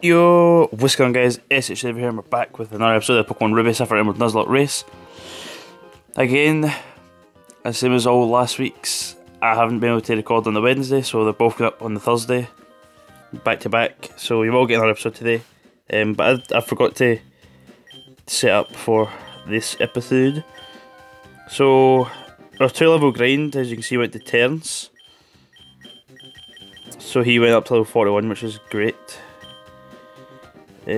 Yo, what's going on guys, SH over here and we're back with another episode of Pokemon Ruby Sapphire Emerald Nuzlocke Race. Again, as same as all last week's, I haven't been able to record on the Wednesday, so they're both up on the Thursday, back to back, so you will get another episode today. Um, but I, I forgot to set up for this episode. So, our two level grind, as you can see, went to turns. So he went up to level 41, which is great. Uh,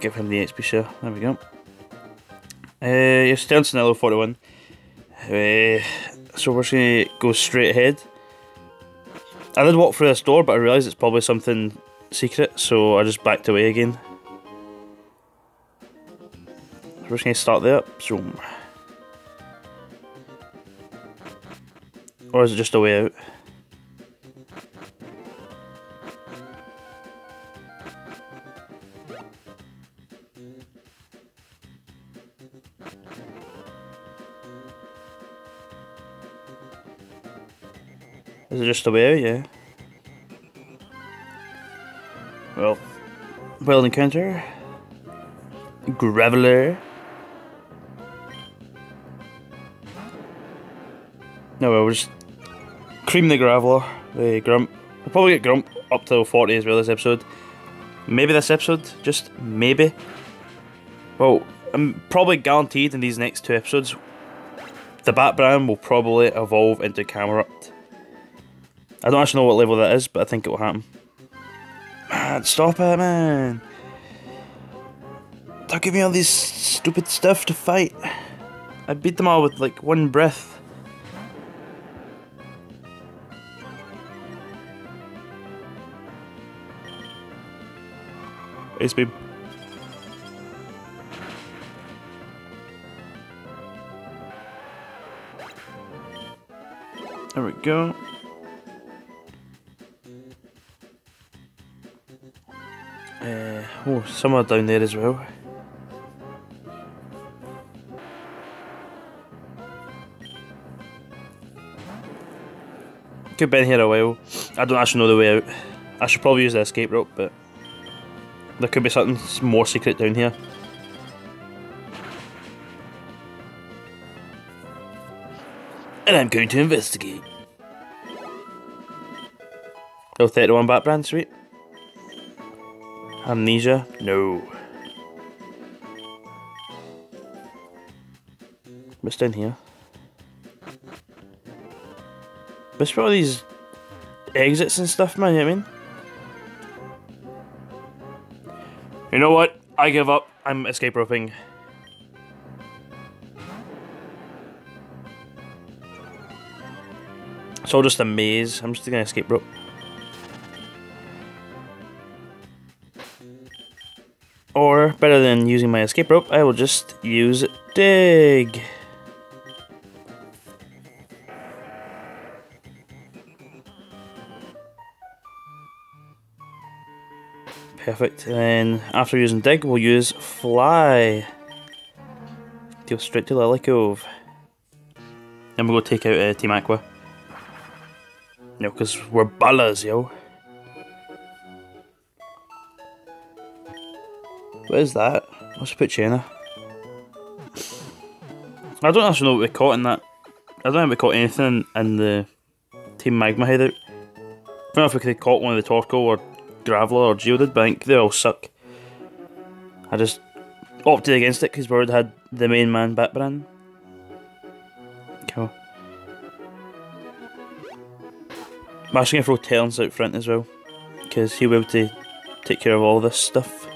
give him the HP share. There we go. Uh, still in level 41. Uh, so we're just going to go straight ahead. I did walk through this door, but I realised it's probably something secret, so I just backed away again. So we're just going to start there. So, or is it just a way out? Just a way out? Yeah. Well, well encounter. Graveler. No, well, just cream the Graveler, the Grump. We'll probably get Grump up to 40 as well this episode. Maybe this episode, just maybe. Well, I'm probably guaranteed in these next two episodes, the Bat Brand will probably evolve into Camerupt. I don't actually know what level that is, but I think it will happen. Man, stop it, man. Don't give me all these stupid stuff to fight. I beat them all with like one breath. Ace beam. There we go. Uh, oh, some are down there as well. Could been here a while. I don't actually know the way out. I should probably use the escape rope, but there could be something more secret down here. And I'm going to investigate. Oh, 31 Bat Brand, sweet. Amnesia? No. What's down here? What's for all these exits and stuff, man, you know what I mean? You know what? I give up. I'm escape roping. It's all just a maze. I'm just gonna escape rope. Or, better than using my escape rope, I will just use dig. Perfect. And then after using dig, we'll use fly. Go straight to Lilycove. Then we'll go take out uh, Team Aqua. No, because we're ballers, yo. What is that? What's Poochyena? I don't actually know what we caught in that. I don't think we caught anything in the Team Magma hideout. I don't know if we could have caught one of the Torkoal or Graveler or Geodude, but I think they all suck. I just opted against it because we already had the main man Bat Brand. Cool. I'm actually going to throw Terrence out front as well because he'll be able to take care of all this stuff.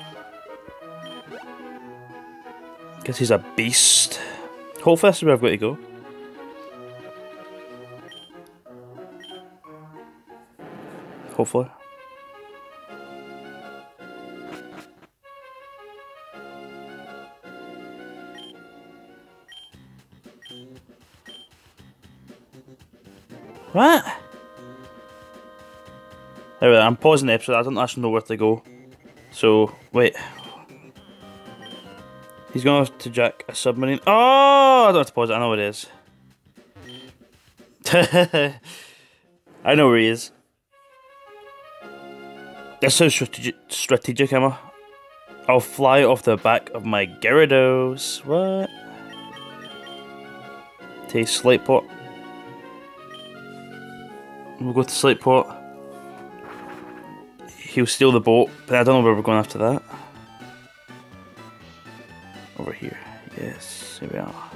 Because he's a beast. Hopefully is where I've got to go. Hopefully. What? Anyway, I'm pausing the episode, I don't actually know where to go. So, wait. He's going to jack a submarine. Oh, I don't have to pause it, I know what it is. I know where he is. That's so strategic, strategic, Emma. I'll fly off the back of my Gyarados. What? Take Slateport. We'll go to Slateport. He'll steal the boat, but I don't know where we're going after that. Yes, here we are.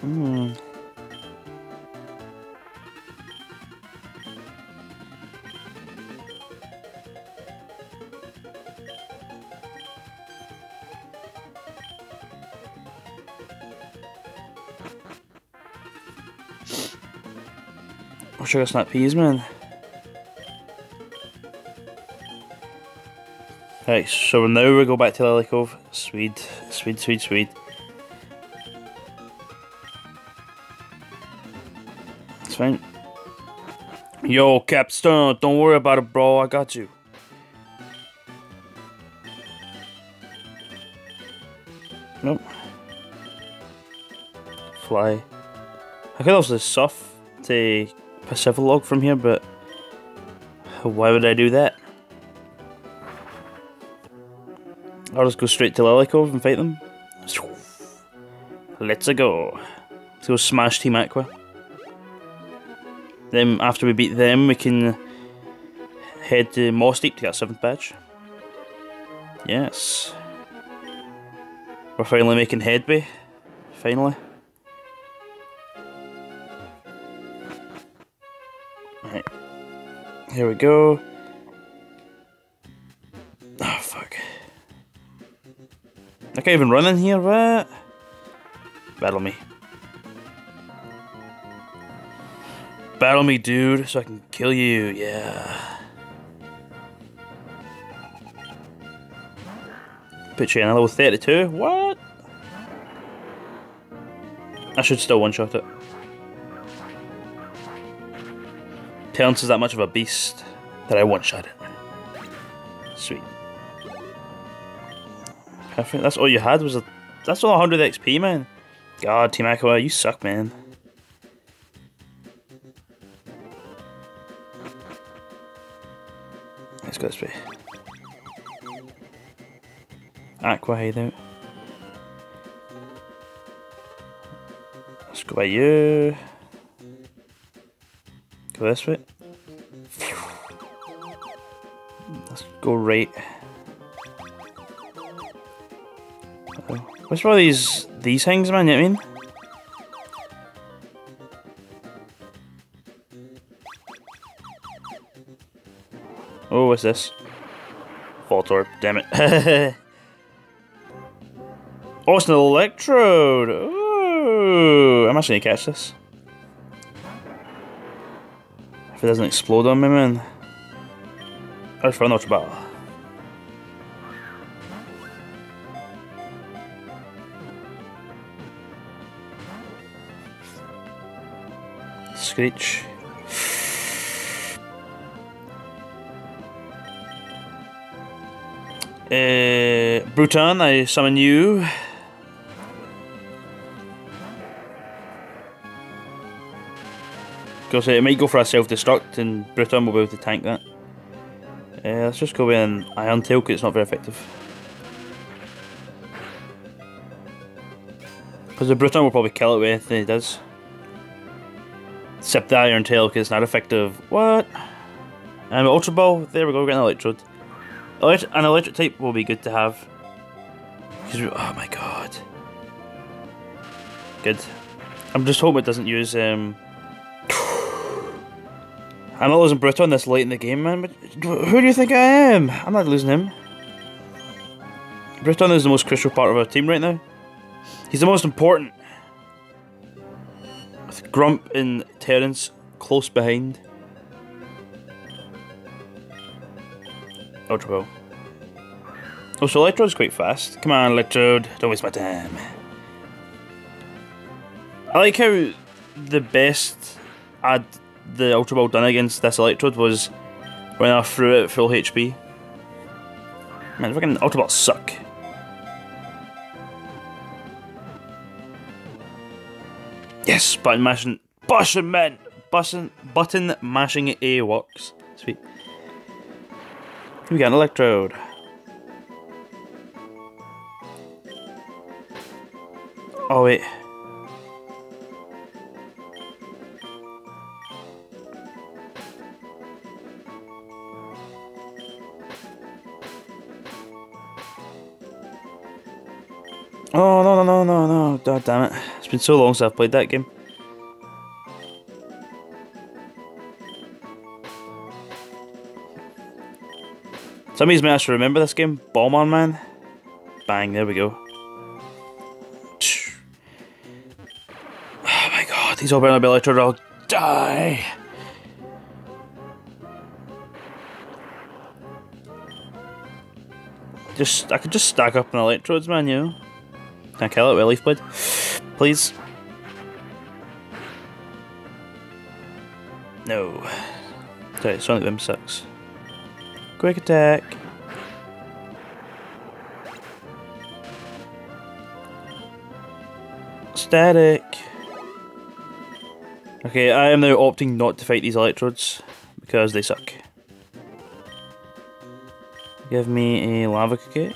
Hmm. Hmm. Oh, sugar snap peas, man. Right, so now we go back to Lily. Swede, Swede, Swede, Swede. It's fine. Yo, Capstone, don't worry about it, bro. I got you. Nope. Fly. I could also surf to Pacific from here, but why would I do that? I'll just go straight to Lilycove and fight them. Let's go. Let's go smash Team Aqua. Then after we beat them, we can head to Mossdeep to get 7th badge. Yes. We're finally making headway. Finally. Here we go. Oh, fuck. I can't even run in here, what? Battle me. Battle me, dude, so I can kill you, yeah. Put you in a level 32, what? I should still one-shot it. Terrence is that much of a beast that I one-shot it. Sweet. Perfect. That's all you had was a. That's all 100 XP, man. God, Team Aqua, you suck, man. Let's go this way. Aqua hideout. Let's go by you. This way. Let's go right. Uh, what's all these these things, man? You know I mean? Oh, what's this? Voltorb, damn it. oh, it's an electrode! Ooh, I'm actually gonna catch this. If it doesn't explode on me, man. That's for another battle. Screech. Uh, Bruton, I summon you. Because it might go for a self-destruct and Bruton will be able to tank that. Uh, let's just go with an Iron Tail because it's not very effective. Because the Bruton will probably kill it with anything he does. Except the Iron Tail because it's not effective. What? And Ultra Ball, there we go, we're getting an Electrode. Elect an electric type will be good to have. Oh my god. Good. I'm just hoping it doesn't use. Um, I'm not losing Bruton this late in the game, man. But who do you think I am? I'm not losing him. Bruton is the most crucial part of our team right now. He's the most important. With Grump and Terrence close behind. Ultra Ball. Oh, so Electrode's quite fast. Come on, Electrode. Don't waste my time. I like how the best add the Ultra Ball done against this Electrode was when I threw it at full HP. Man, fucking Ultra Balls suck. Yes, button mashing, button man, button, button mashing A works. Sweet. We got an Electrode. Oh wait. No no no no! God damn it! It's been so long since I've played that game. Some of you may actually remember this game, Bomberman. Bang! There we go. Oh my god! these all better be electrode. I'll die. Just, I could just stack up an electrodes, man, you know? Can I kill it with a leaf blade? Please? No. Sorry, Sonic them sucks. Quick attack. Static. Okay, I am now opting not to fight these electrodes because they suck. Give me a lava cookie.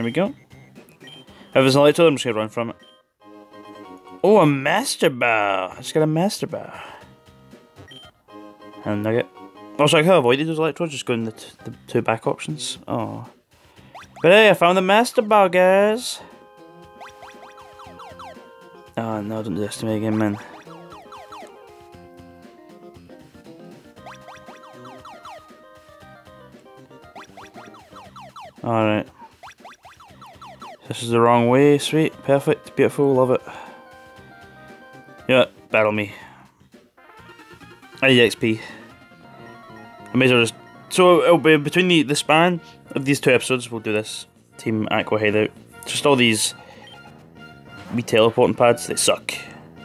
There we go. If there's an electrode, I'm just gonna run from it. Oh, a master ball! I just got a master ball. And nugget. Also, I could have avoided those electrodes, just going the, the two back options. Oh. But hey, I found the master ball, guys! Oh no, don't do this to me again, man. This is the wrong way. Sweet, perfect, beautiful, love it. Yeah, battle me. I need XP. I may as well just... So it'll be between the, the span of these two episodes, we'll do this. Team Aqua Hideout. Just all these wee teleporting pads, they suck.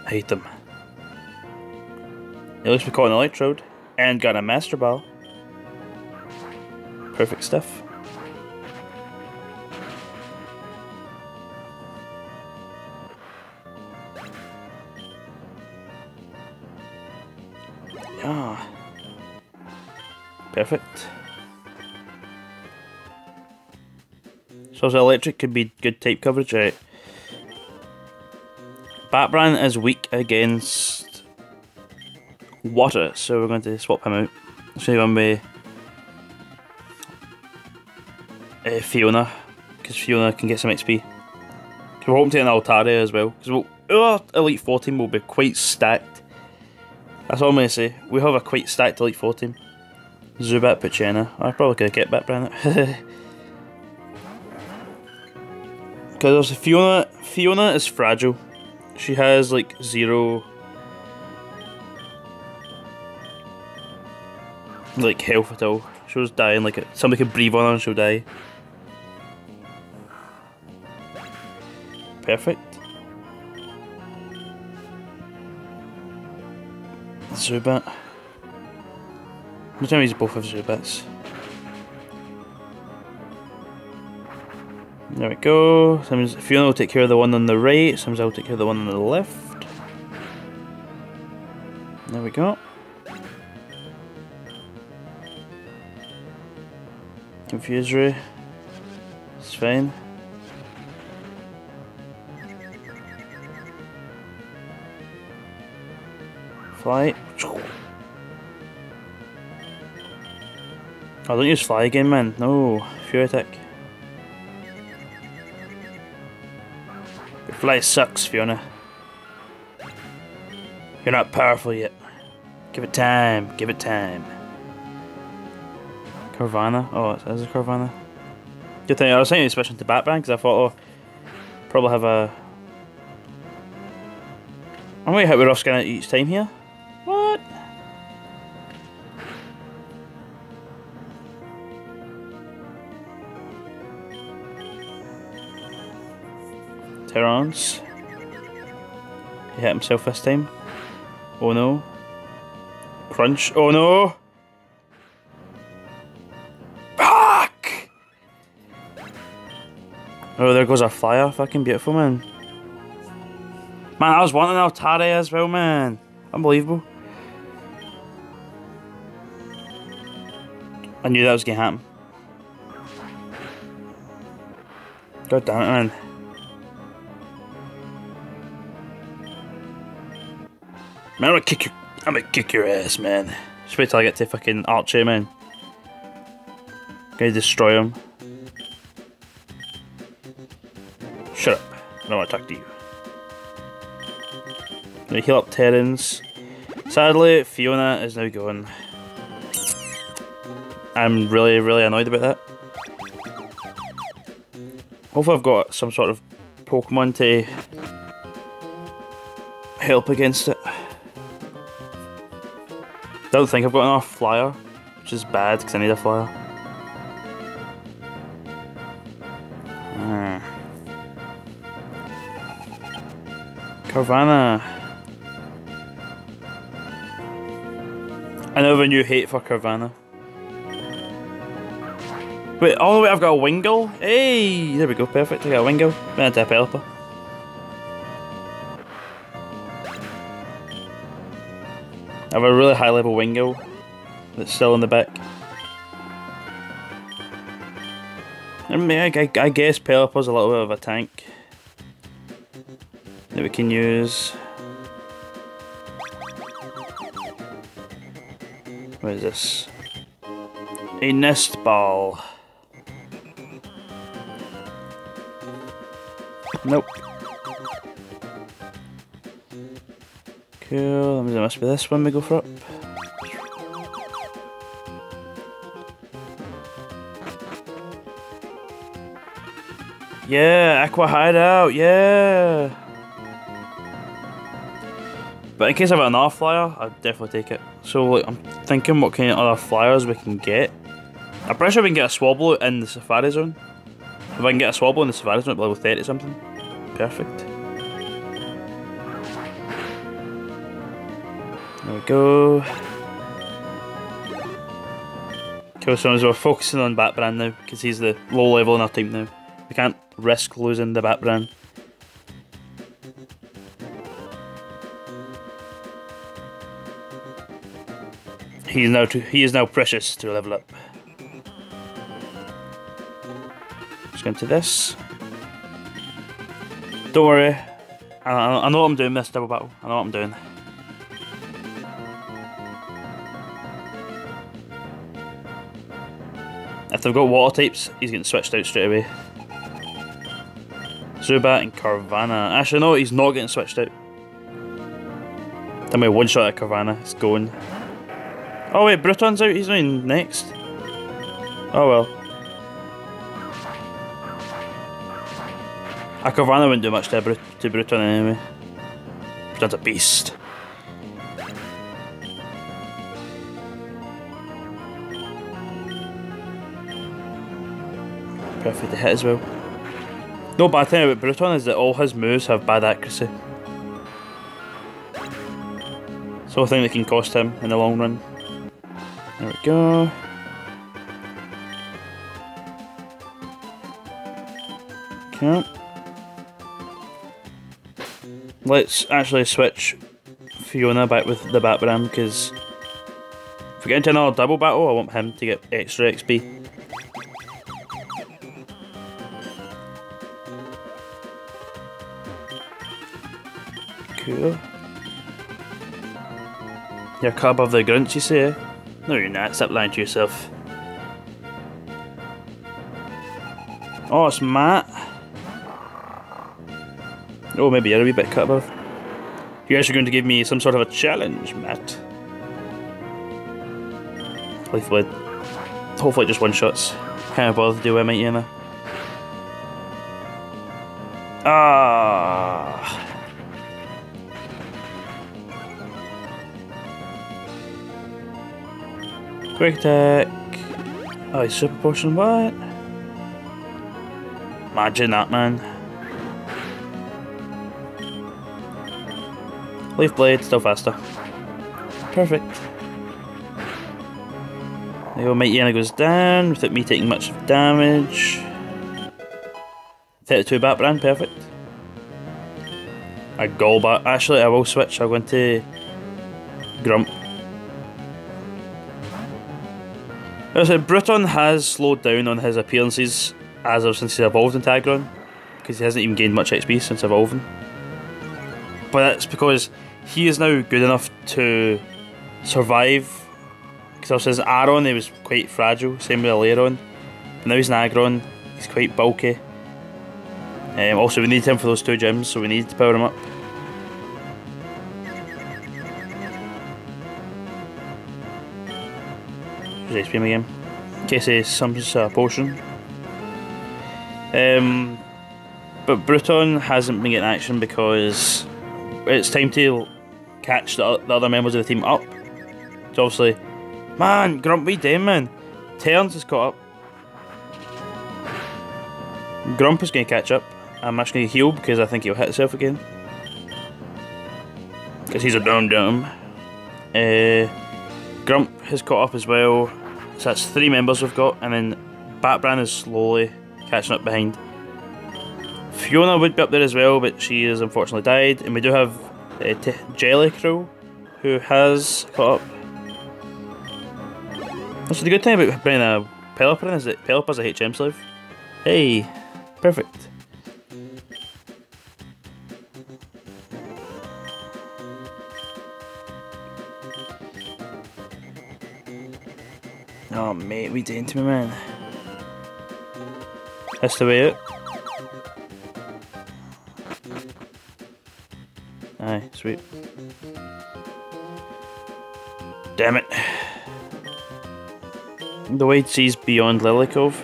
I hate them. At least we caught an electrode and got a master ball. Perfect stuff. Perfect. So electric could be good type coverage, right? Batbran is weak against water, so we're going to swap him out. Save him with uh, Fiona, because Fiona can get some XP. We're hoping to get an Altaria as well, because we'll, our Elite 14 will be quite stacked. That's all I'm going to say. We have a quite stacked Elite 14. Zubat, Poochyena. I probably could get back Batbran. Because Fiona, Fiona is fragile. She has like zero like health at all. She was dying like somebody could breathe on her and she'll die. Perfect. Zubat. Going to use both of Zubats. There we go. Sometimes Fiona will take care of the one on the right, sometimes I'll take care of the one on the left. There we go. Confusory. It's fine. Fly. I don't use fly again, man. No. Fury attack. Fly sucks, Fiona. You're not powerful yet. Give it time. Give it time. Carvanha? Oh, it is a Carvanha. Good thing I was saying switching to Batman because I thought, oh, probably have a. I might hit with rough skin each time here. Terrence. He hit himself this time. Oh no. Crunch. Oh no! Fuck! Oh, there goes our flyer. Fucking beautiful, man. Man, I was wanting Altaria as well, man. Unbelievable. I knew that was going to happen. God damn it, man. Man, I'm gonna kick your, I'm gonna kick your ass, man. Just wait till I get to fucking Archie, man. Gonna destroy him. Shut up. I don't want to talk to you. Gonna heal up Terrence. Sadly, Fiona is now gone. I'm really, really annoyed about that. Hopefully I've got some sort of Pokemon to help against it. I don't think I've got enough flyer, which is bad because I need a flyer. Hmm. Carvanha. I know a new hate for Carvanha. Wait, all the way I've got a Wingull? Hey, there we go, perfect. I got a Wingull. And a Pelipper. Have a really high level Wingull that's still in the back. I mean, I, I, I guess Pelipper's a little bit of a tank that we can use. What is this? A nest ball. Nope. Cool, there must be this one we go for up. Yeah, Aqua Hideout, yeah! But in case I've got another flyer, I'd definitely take it. So like, I'm thinking what kind of other flyers we can get. I'm pretty sure we can get a Swablu in the Safari Zone. If I can get a Swablu in the Safari Zone at level 30 something. Perfect. Go. Cool, so we're focusing on Batbrand now, because he's the low level in our team now. We can't risk losing the Batbrand. He is now too, he is now precious to level up. Just go into this. Don't worry. I, I, know what I'm doing this double battle. I know what I'm doing. If they've got water types, he's getting switched out straight away. Zubat and Carvanha. Actually, no, he's not getting switched out. Tell me one shot at Carvanha. It's going. Oh wait, Bruton's out. He's not next. Oh well. A Carvanha wouldn't do much to, Brut to Bruton anyway. Bruton's a beast. Perfect to hit as well. No bad thing about Bruton is that all his moves have bad accuracy. So I think they can cost him in the long run. There we go. Okay. Let's actually switch Fiona back with the Batbram because if we get into another double battle, I want him to get extra XP. Cool. You're cut above the grunts, you say? No, you're not. Stop lying to yourself. Oh, it's Matt. Oh, maybe you're a wee bit cut above. You guys are going to give me some sort of a challenge, Matt. Hopefully, hopefully just one shots. Can't bother to do it, mate, you know. Ah. Quick attack. Oh, he's super potion, what? Imagine that, man. Leaf Blade, still faster. Perfect. Go, Mightyena goes down without me taking much damage. 32 Bat Brand, perfect. A Golbat. Actually, I will switch. I'll go into Grump. As I said, Bruton has slowed down on his appearances as of since he evolved into Aggron, because he hasn't even gained much XP since evolving. But that's because he is now good enough to survive. Because his Aron, he was quite fragile, same with Lairon. But now he's an Aggron, he's quite bulky. Um, also, we need him for those two gyms, so we need to power him up. Just HP him again. In case he summons a potion. Um, but Bruton hasn't been getting action because it's time to catch the, the other members of the team up. So obviously, man, Grumpy Damon, Terence is caught up. Grump is going to catch up. I'm actually going to heal because I think he'll hit himself again. Because he's a dumb dumb. Uh, Grump has caught up as well. So that's three members we've got, and then Batbran is slowly catching up behind. Fiona would be up there as well, but she has unfortunately died. And we do have uh, Jellicrow, who has caught up. So the good thing about bringing a Pelipper is that Pelipper's a HM slave. Hey, perfect. Oh mate, we doing to me man. That's the way out. Aye, sweet. Damn it. The Wide Seas beyond Lilycove.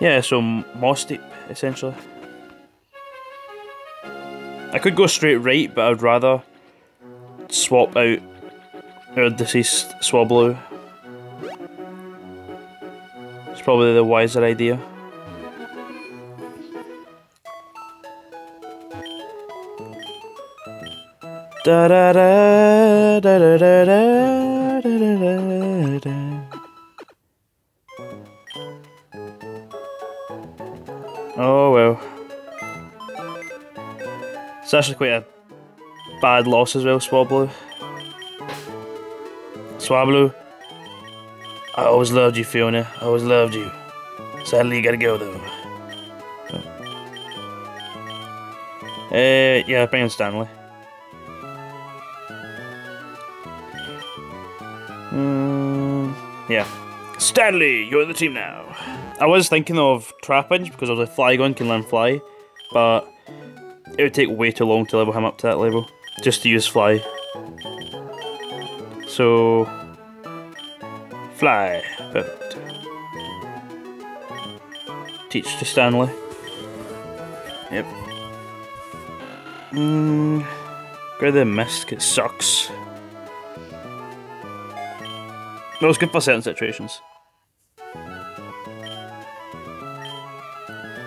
Yeah, so Mossdeep, essentially. I could go straight right, but I'd rather swap out our deceased Swablu. Probably the wiser idea. Da da da da da da da da da da. Oh well. It's actually quite a bad loss as well, Swablu. Swablu. I always loved you, Fiona. I always loved you. Sadly, you gotta go though. Uh, yeah, bring in Stanley. Mm, yeah. Stanley, you're in the team now. I was thinking of Trapinch because I was like, Flygon can learn Fly, but it would take way too long to level him up to that level, just to use Fly. So, Fly, perfect. Teach to Stanley. Yep. Mm, go the mist, it sucks. No, it's good for certain situations.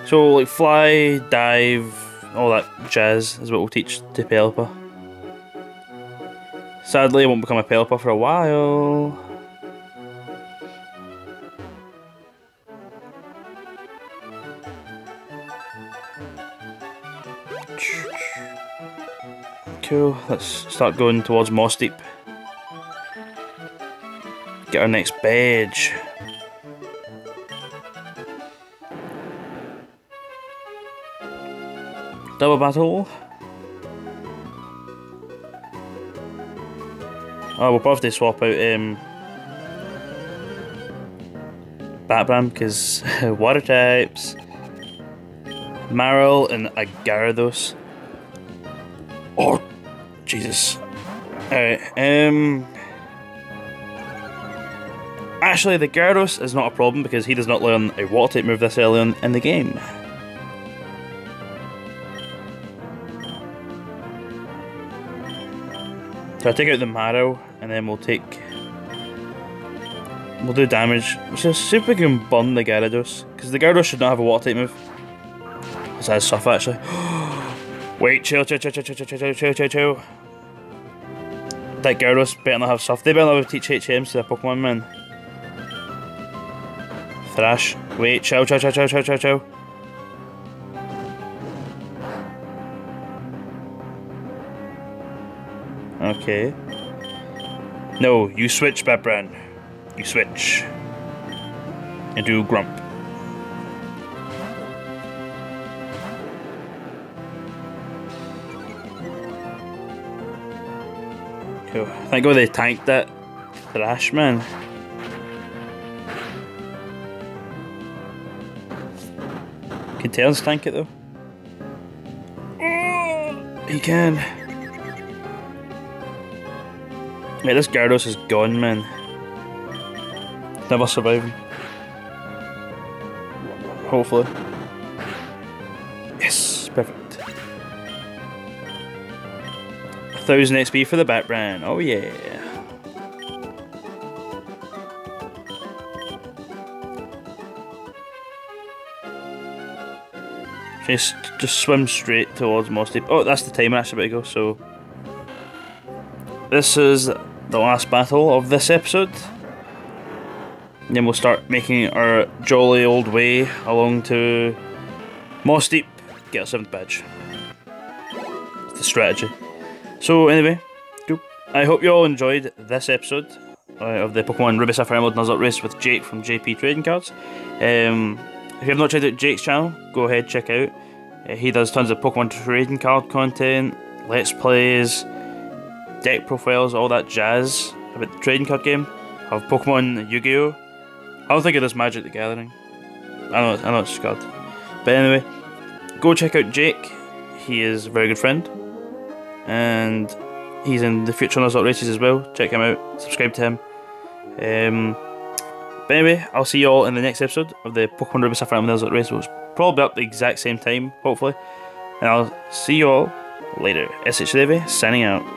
So, like, fly, dive, all that jazz is what we'll teach to Pelipper. Sadly, I won't become a Pelipper for a while. Cool, let's start going towards Mossdeep. Get our next badge. Double battle. Oh, we'll probably swap out um, Batman because water types. Marill and a Gyarados. Oh, Jesus. Alright, um. Actually, the Gyarados is not a problem because he does not learn a water type move this early on in the game. So I take out the Marill, and then we'll take... We'll do damage. Just see if we can burn the Gyarados. Because the Gyarados should not have a water type move. This has Surf actually. Wait, chill, chill, chill, chill, chill, chill, chill, chill, chill. That Gyarados better not have stuff. They better not teach HMs to their Pokemon, man. Thrash. Wait, chow, chow, chow, chow, chow, chow, chow. Okay. No, you switch, Bepran. You switch. Into Grump. Cool. Thank God they tanked it. Thrash, man. Can Tails tank it though? Mm. He can. Mate, this Gyarados is gone, man. Never surviving. Hopefully. 1000 XP for the background. Oh yeah. Just, just swim straight towards Mossdeep. Oh, that's the timer that's about to go, so... This is the last battle of this episode. And then we'll start making our jolly old way along to Mossdeep, get a 7th badge. It's the strategy. So anyway, I hope you all enjoyed this episode uh, of the Pokemon Ruby Sapphire Emerald Nuzlocke race with Jake from JP Trading Cards. Um, if you have not checked out Jake's channel, go ahead check out. Uh, he does tons of Pokemon trading card content, let's plays, deck profiles, all that jazz about the trading card game. Of Pokemon Yu-Gi-Oh. I don't think it is Magic the Gathering. I know, I know it's God. But anyway, go check out Jake. He is a very good friend, and he's in the future Nuzlocke races as well. Check him out. Subscribe to him. Um, but anyway, I'll see you all in the next episode of the Pokemon Ruby Sapphire and Nuzlocke race. It's probably up the exact same time, hopefully. And I'll see you all later. SH Levy, signing out.